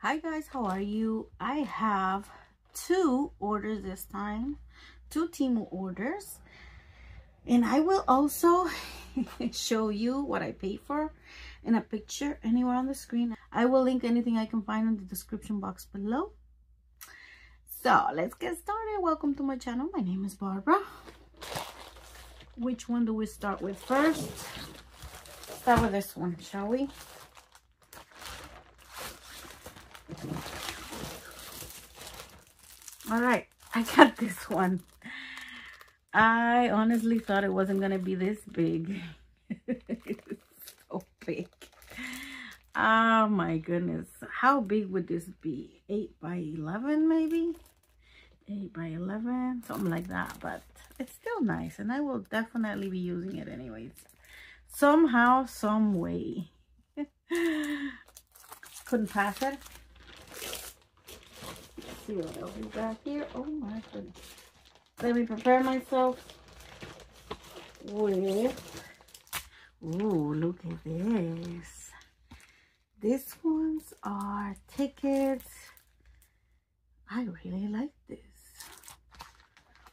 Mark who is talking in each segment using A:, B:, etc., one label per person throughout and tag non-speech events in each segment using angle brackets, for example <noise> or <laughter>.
A: hi guys. How are you? I have two orders this time. Two Temu orders. And i will also <laughs> show you what i paid for in a picture anywhere on the screen. I will link anything i can find in the description box below. So let's get started. Welcome to my channel. My name is barbara. Which one do we start with first? Start with this one shall we all right <laughs> i got this one. I honestly thought it wasn't gonna be this big. <laughs> It's so big. Oh my goodness. How big would this be? 8 by 11 maybe? 8 by 11 something like that but it's still nice and i will definitely be using it anyways. Somehow some way. <laughs> Couldn't pass it see what else we got here. Oh my goodness. Let me prepare myself with, ooh, look at this. These ones are tickets. I really like this.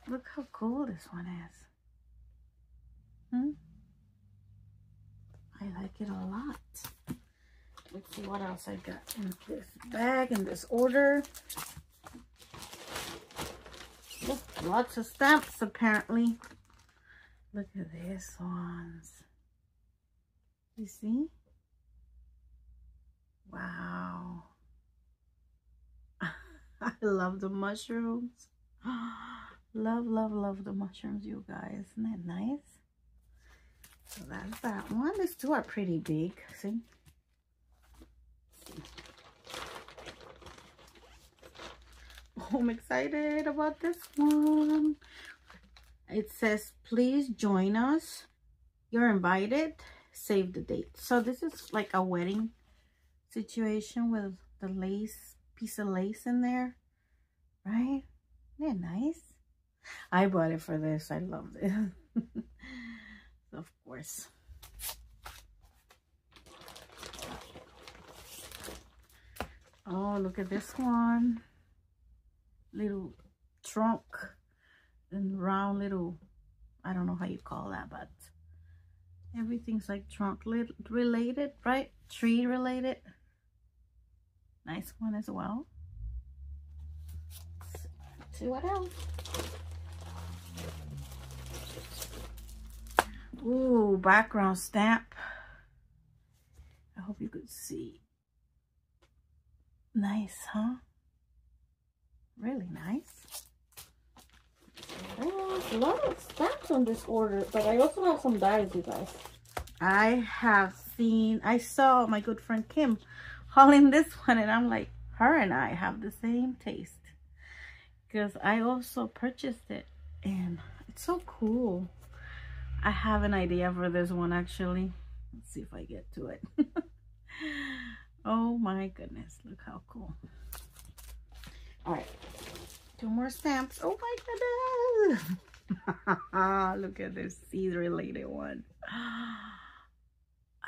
A: Look how cool this one is. Hmm? I like it a lot. Let's see what else I got in this bag in this order. Lots of stamps, apparently. Look at these ones. You see? Wow. <laughs> I love the mushrooms. <gasps> love, love, love the mushrooms, you guys. Isn't that nice? So that's that one. These two are pretty big. See? <laughs> I'm excited about this one. It says, please join us. You're invited. Save the date. So this is like a wedding situation with the lace, piece of lace in there. Right? Isn't that nice? I bought it for this. I love it. <laughs> of course. Oh, look at this one little trunk and round little I don't know how you call that but everything's like trunk related right tree related nice one as well Let's see what else Ooh, background stamp. I hope you could see. Nice, huh? Really nice. A lot of stamps on this order, but I also have some dies, you guys. I have seen, I saw my good friend Kim hauling this one, and I'm like, her and I have the same taste. Because I also purchased it, and it's so cool. I have an idea for this one, actually. Let's see if I get to it. <laughs> oh my goodness, look how cool. All right, two more stamps. Oh my goodness. <laughs> Look at this seed related one. I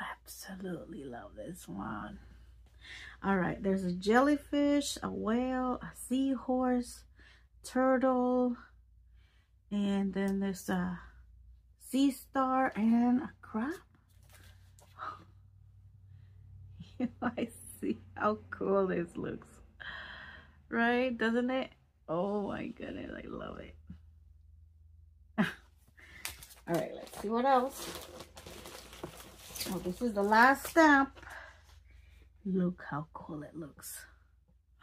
A: <gasps> absolutely love this one. All right, there's a jellyfish, a whale, a seahorse, turtle, and then there's a sea star and a crab. <laughs> I see how cool this looks right? Doesn't it? Oh my goodness, I love it. <laughs> All right, let's see what else. Oh, this is the last stamp. Look how cool it looks.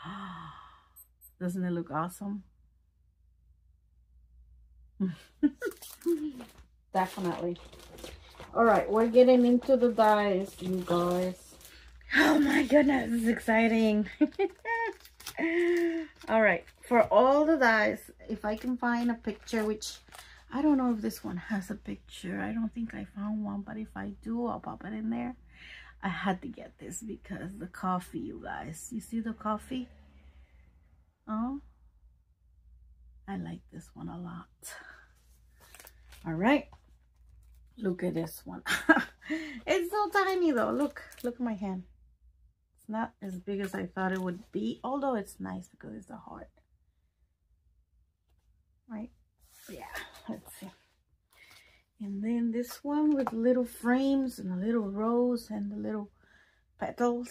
A: <gasps> Doesn't it look awesome? <laughs> Definitely. All right, we're getting into the dies, you guys. Oh my goodness, it's exciting. <laughs> all right for all the dies if i can find a picture which i don't know if this one has a picture. I don't think i found one but if i do i'll pop it in there. I had to get this because the coffee you guys. You see the coffee? Oh i like this one a lot. All right look at this one. <laughs> It's so tiny though. Look look at my hand Not as big as I thought it would be, although it's nice because it's a heart. Right? Yeah, let's see. And then this one with little frames and a little rose and the little petals.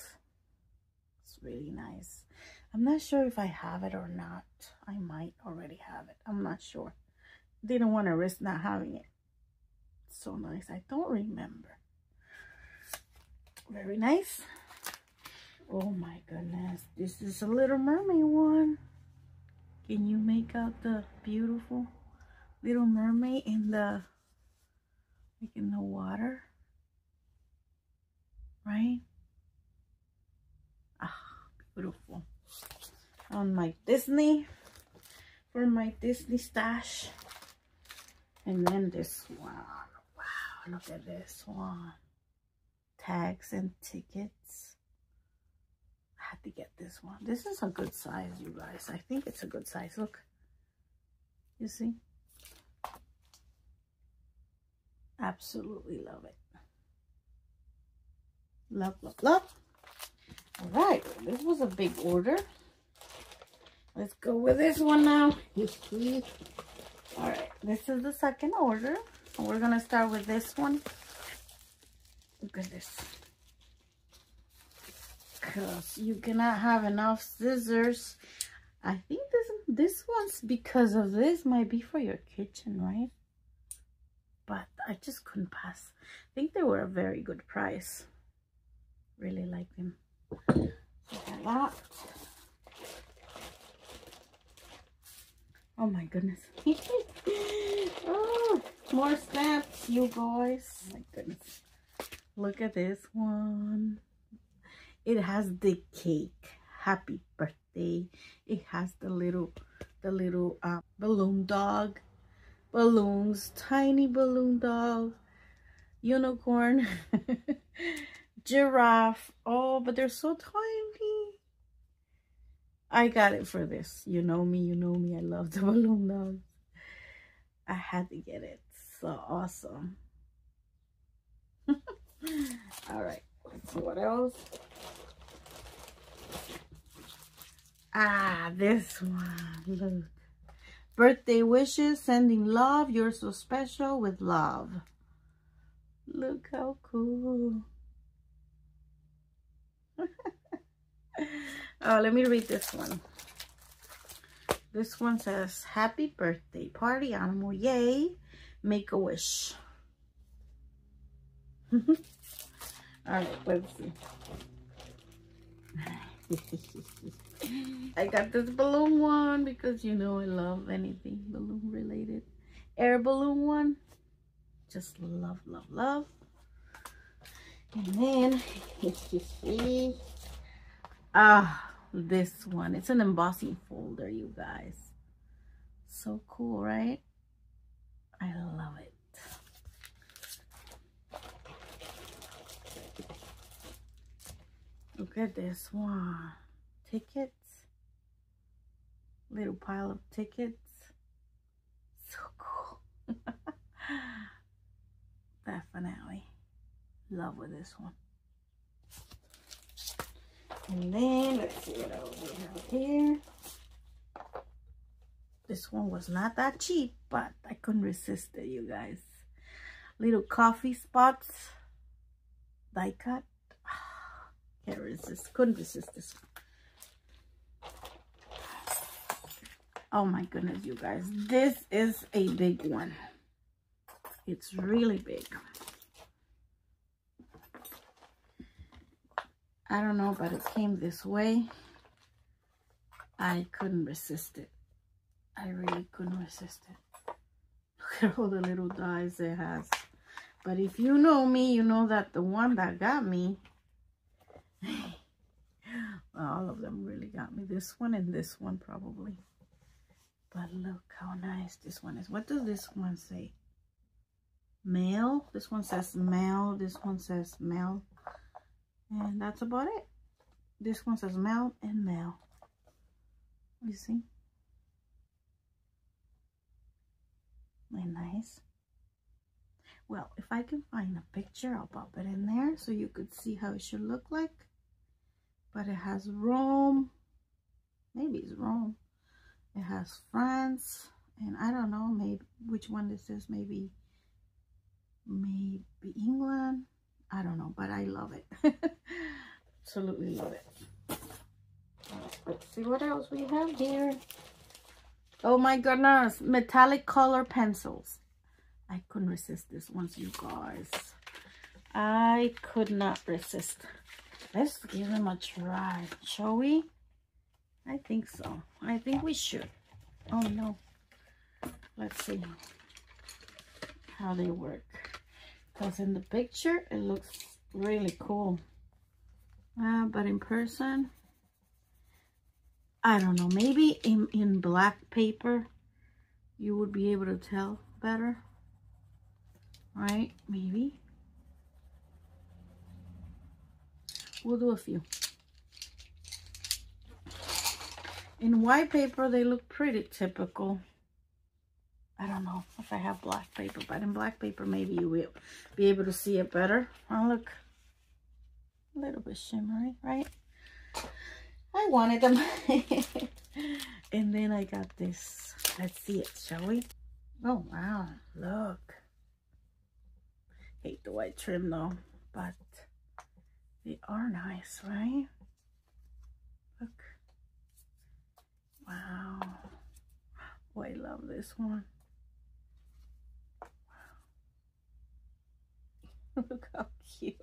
A: It's really nice. I'm not sure if I have it or not. I might already have it. I'm not sure. Didn't want to risk not having it. so nice. I don't remember. Very nice. Oh my goodness. This is a Little Mermaid one. Can you make out the beautiful Little Mermaid in the like in the water? Right? Ah, beautiful. On my Disney for my Disney stash. And then this one. Wow, look at this one tags and tickets. Had to get this one. This is a good size, you guys. I think it's a good size. Look. You see? Absolutely love it. Love, love, love. All right. This was a big order. Let's go with this one now. <laughs> All right. This is the second order. We're going to start with this one. Look at this. Because you cannot have enough scissors. I think this, this one's because of this might be for your kitchen, right? But I just couldn't pass. I think they were a very good price. Really like them. that. Oh my goodness. <laughs> oh, more stamps, you guys. Oh my goodness. Look at this one. It has the cake. Happy birthday. It has the little, the little uh, balloon dog. Balloons. Tiny balloon dog. Unicorn. <laughs> Giraffe. Oh, but they're so tiny. I got it for this. You know me, you know me. I love the <laughs> balloon dogs. I had to get it. So awesome. <laughs> All right, let's see what else. Ah, this one. Look. Birthday wishes, sending love. You're so special with love. Look how cool. <laughs> oh, let me read this one. This one says, Happy birthday, party animal. Yay. Make a wish. <laughs> All right, let's see. <laughs> I got this balloon one because you know I love anything balloon related. Air balloon one. Just love, love, love. And then, <laughs> ah, this one. It's an embossing folder, you guys. So cool, right? I love it. Look at this one. Tickets. Little pile of tickets. So cool. <laughs> Definitely. Love with this one. And then, let's see what else we have here. This one was not that cheap, but I couldn't resist it, you guys. Little coffee spots. Die cut. Can't resist. Couldn't resist this. Oh my goodness, you guys. This is a big one. It's really big. I don't know, but it came this way. I couldn't resist it. I really couldn't resist it. <laughs> Look at all the little dies it has. But if you know me, you know that the one that got me all of them really got me. This one and this one probably. But look how nice this one is. What does this one say? Mail. This one says mail. This one says mail. And that's about it. This one says mail and mail. You see? Nice. Well, if I can find a picture, I'll pop it in there so you could see how it should look like. But it has Rome. Maybe it's Rome. It has France. And I don't know maybe which one this is. Maybe, maybe England. I don't know, but I love it. <laughs> Absolutely love it. Let's see what else we have here. Oh my goodness, metallic color pencils. I couldn't resist this ones, you guys. I could not resist. Let's give them a try, shall we? I think so. I think we should. Oh no. Let's see how they work. Because in the picture, it looks really cool. Uh, but in person, I don't know. Maybe in, in black paper, you would be able to tell better. Right? Maybe. We'll do a few. In white paper, they look pretty typical. I don't know if I have black paper, but in black paper, maybe you will be able to see it better. Oh, look. A little bit shimmery, right? I wanted them. <laughs> and then I got this. Let's see it, shall we? Oh, wow. Look. Hate the white trim, though. But they are nice, right? Look. Wow. Oh, I love this one. Wow. <laughs> Look how cute.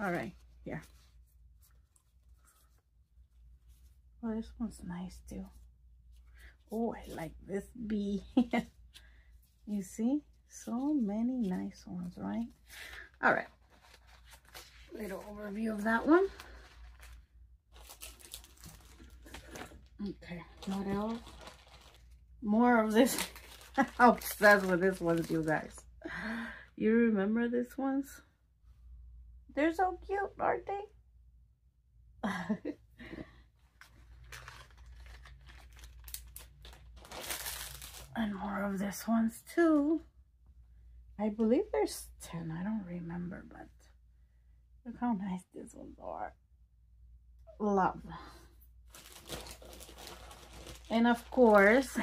A: All right, here. Oh, this one's nice too. Oh, I like this bee. <laughs> you see? So many nice ones, right? All right. Little overview of that one. Okay, what else? More of this. <laughs> I'm obsessed with this ones, you guys. You remember this ones? They're so cute, aren't they? <laughs> and more of this ones too. I believe there's 10. I don't remember, but look how nice these ones are. Love. And of course,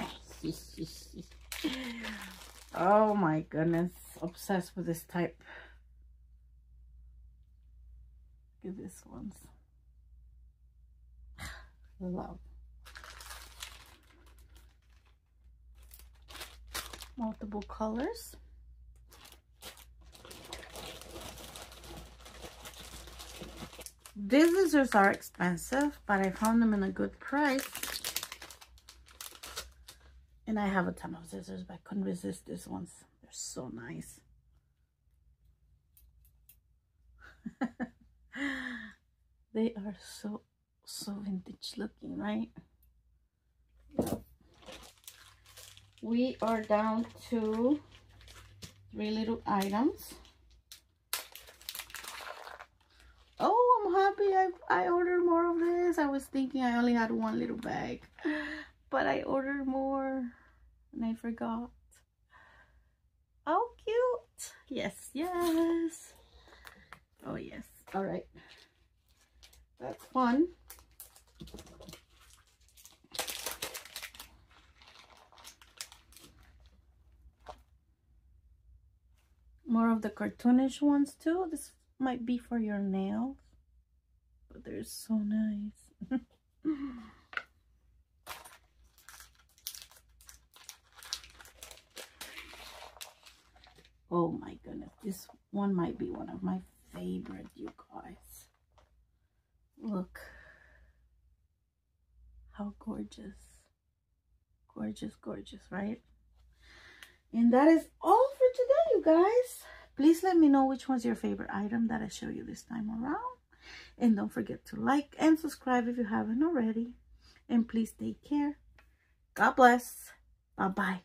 A: <laughs> oh my goodness, obsessed with this type. Look at this one's. <sighs> Love. Multiple colors. These scissors are expensive, but I found them in a good price. And I have a ton of scissors, but I couldn't resist these ones. They're so nice. <laughs> they are so, so vintage looking, right? We are down to three little items. Happy I, I ordered more of this. I was thinking I only had one little bag, but I ordered more and I forgot. Oh, cute. Yes, yes. Oh, yes. All right. That's fun. More of the cartoonish ones too. This might be for your nails, but they're so nice. <laughs> Oh my goodness. This one might be one of my favorite, you guys. Look. How gorgeous. Gorgeous, gorgeous, right? And that is all for today, you guys. Please let me know which one's your favorite item that I show you this time around. And don't forget to like and subscribe if you haven't already. And please take care. God bless. Bye-bye.